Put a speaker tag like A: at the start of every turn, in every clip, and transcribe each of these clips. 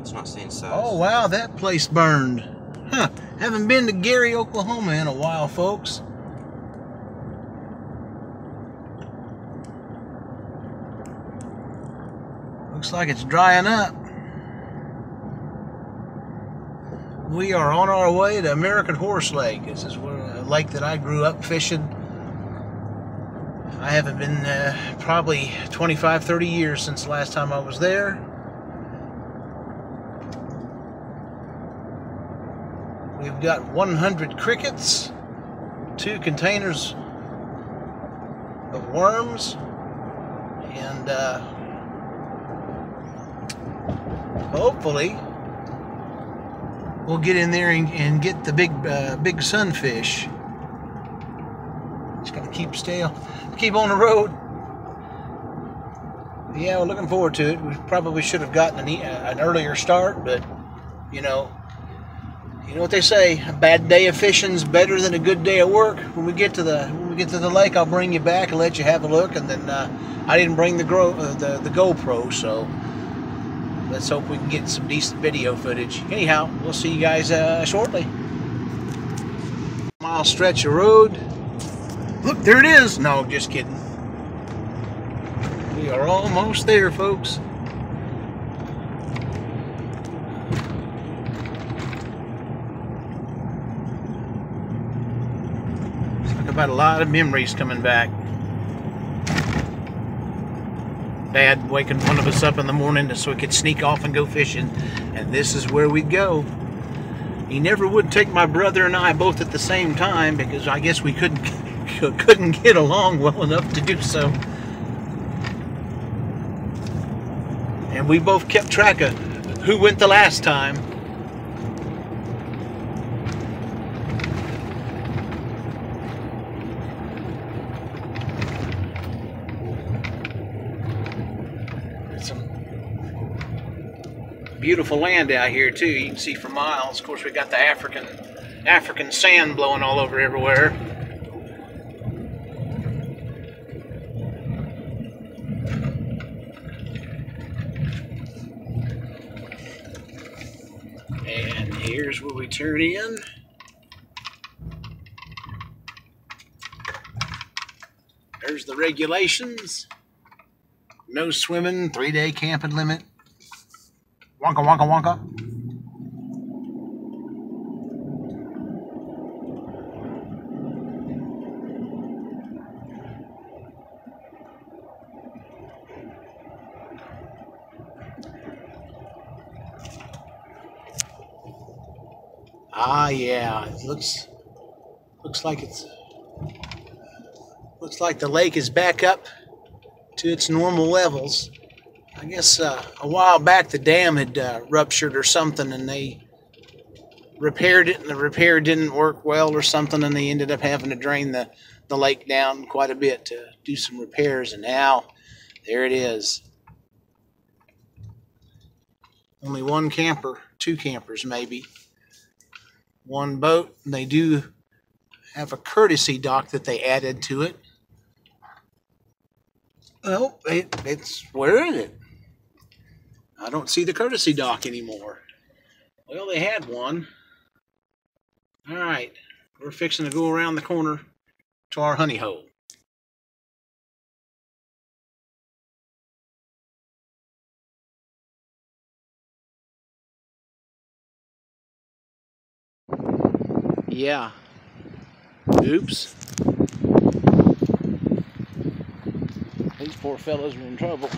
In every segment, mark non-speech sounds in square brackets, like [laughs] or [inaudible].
A: it's not saying size.
B: Oh wow, that place burned. Huh. Haven't been to Geary, Oklahoma in a while, folks. Looks like it's drying up. We are on our way to American Horse Lake. This is a lake that I grew up fishing. I haven't been uh, probably 25, 30 years since the last time I was there. Got 100 crickets, two containers of worms, and uh, hopefully we'll get in there and, and get the big uh, big sunfish. Just gotta keep still, keep on the road. Yeah, we're looking forward to it. We probably should have gotten an, uh, an earlier start, but you know, you know what they say: a bad day of fishing's better than a good day of work. When we get to the when we get to the lake, I'll bring you back and let you have a look. And then uh, I didn't bring the, gro- uh, the the GoPro, so let's hope we can get some decent video footage. Anyhow, we'll see you guys uh, shortly. Mile stretch of road. Look, there it is. No, just kidding. We are almost there, folks. About a lot of memories coming back. Dad waking one of us up in the morning so we could sneak off and go fishing, and this is where we'd go. He never would take my brother and I both at the same time because I guess we couldn't [laughs] couldn't get along well enough to do so. And we both kept track of who went the last time. Beautiful land out here too. You can see for miles. Of course, we got the African African sand blowing all over everywhere. And here's where we turn in. There's the regulations. No swimming, three day camping limit. Wonka, wonka, wonka. Ah, yeah. It looks looks like it's looks like the lake is back up to its normal levels. I guess uh, a while back the dam had uh, ruptured or something, and they repaired it, and the repair didn't work well or something, and they ended up having to drain the the lake down quite a bit to do some repairs, and now there it is. Only one camper, two campers maybe one boat. They do have a courtesy dock that they added to it. Well, it, it's where is it? I don't see the courtesy dock anymore. Well, they had one. All right, we're fixing to go around the corner to our honey hole. Yeah. Oops. These poor fellows are in trouble.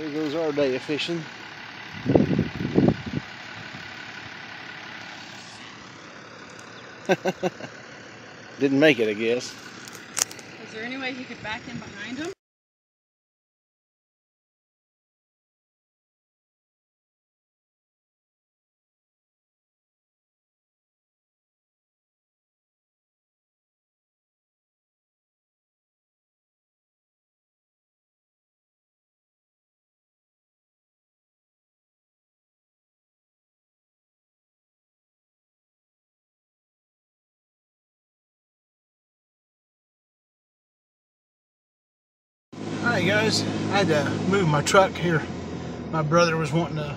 B: There goes our day of fishing. [laughs] Didn't make it, I guess.
C: Is there any way he could back in behind him?
B: Alright guys, I had to move my truck here. My brother was wanting to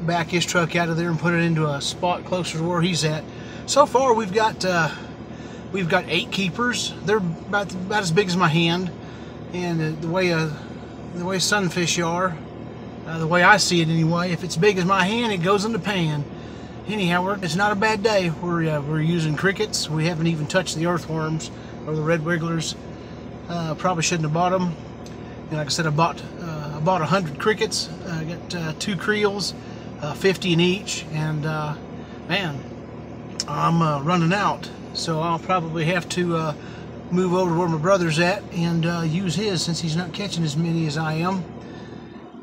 B: back his truck out of there and put it into a spot closer to where he's at. So far we've got uh, we've got eight keepers. They're about, about as big as my hand. And uh, the way uh, the way sunfish are, uh, the way I see it anyway, if it's big as my hand, it goes in the pan. Anyhow, it's not a bad day. We're, uh, we're using crickets. We haven't even touched the earthworms or the red wigglers. Uh, probably shouldn't have bought them. And like I said, I bought uh, I bought 100 crickets. I got uh, two creels, uh, 50 in each. And uh, man, I'm uh, running out. So I'll probably have to move over to where my brother's at and use his since he's not catching as many as I am.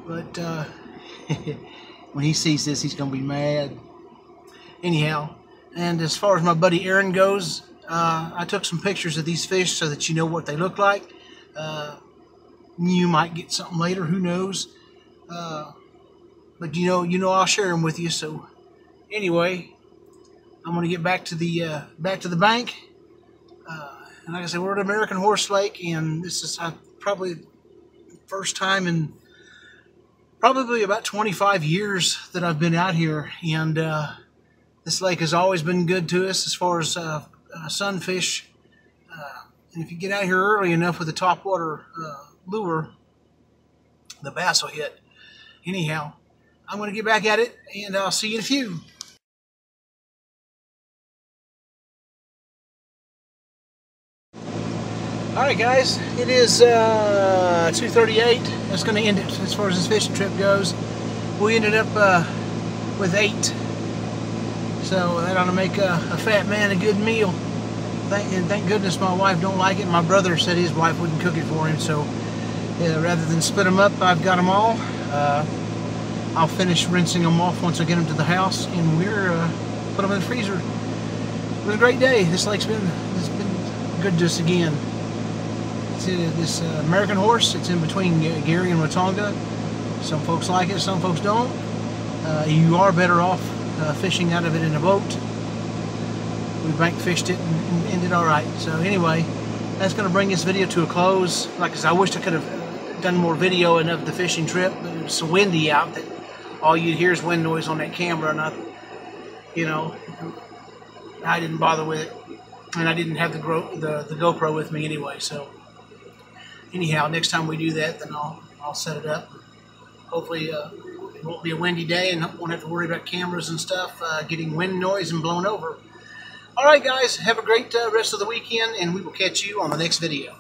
B: But [laughs] when he sees this, he's going to be mad. Anyhow, and as far as my buddy Aaron goes, uh, I took some pictures of these fish so that you know what they look like. Uh, you might get something later, who knows? Uh, but you know, you know, I'll share them with you. So anyway, I'm going to get back to the uh, back to the bank. Uh, and like I said, we're at American Horse Lake, and this is uh, probably first time in probably about 25 years that I've been out here, and this lake has always been good to us as far as uh, sunfish. Uh, and if you get out here early enough with a topwater uh, lure, the bass will hit. Anyhow, I'm going to get back at it, and I'll see you in a few. All right, guys, it is uh, 2.38. That's going to end it as far as this fishing trip goes. We ended up uh, with eight so that ought to make a, a fat man a good meal. Thank, and thank goodness my wife don't like it. My brother said his wife wouldn't cook it for him. So yeah, rather than split them up, I've got them all. Uh, I'll finish rinsing them off once I get them to the house, and we're uh, put them in the freezer. It was a great day. This lake's been it's been good to us again. It's uh, this uh, American horse. It's in between Geary and Watonga. Some folks like it, some folks don't. Uh, you are better off uh, fishing out of it in a boat. We bank fished it and, and ended all right. So anyway, that's going to bring this video to a close. Like I said, I wish I could have done more video and of the fishing trip, but it was so windy out that all you'd hear is wind noise on that camera, and I, you know, I didn't bother with it, and I didn't have the, the, the GoPro with me anyway. So anyhow, next time we do that, then I'll I'll set it up. Hopefully. Uh, it won't be a windy day and won't have to worry about cameras and stuff uh, getting wind noise and blown over. All right, guys, have a great uh, rest of the weekend, and we will catch you on the next video.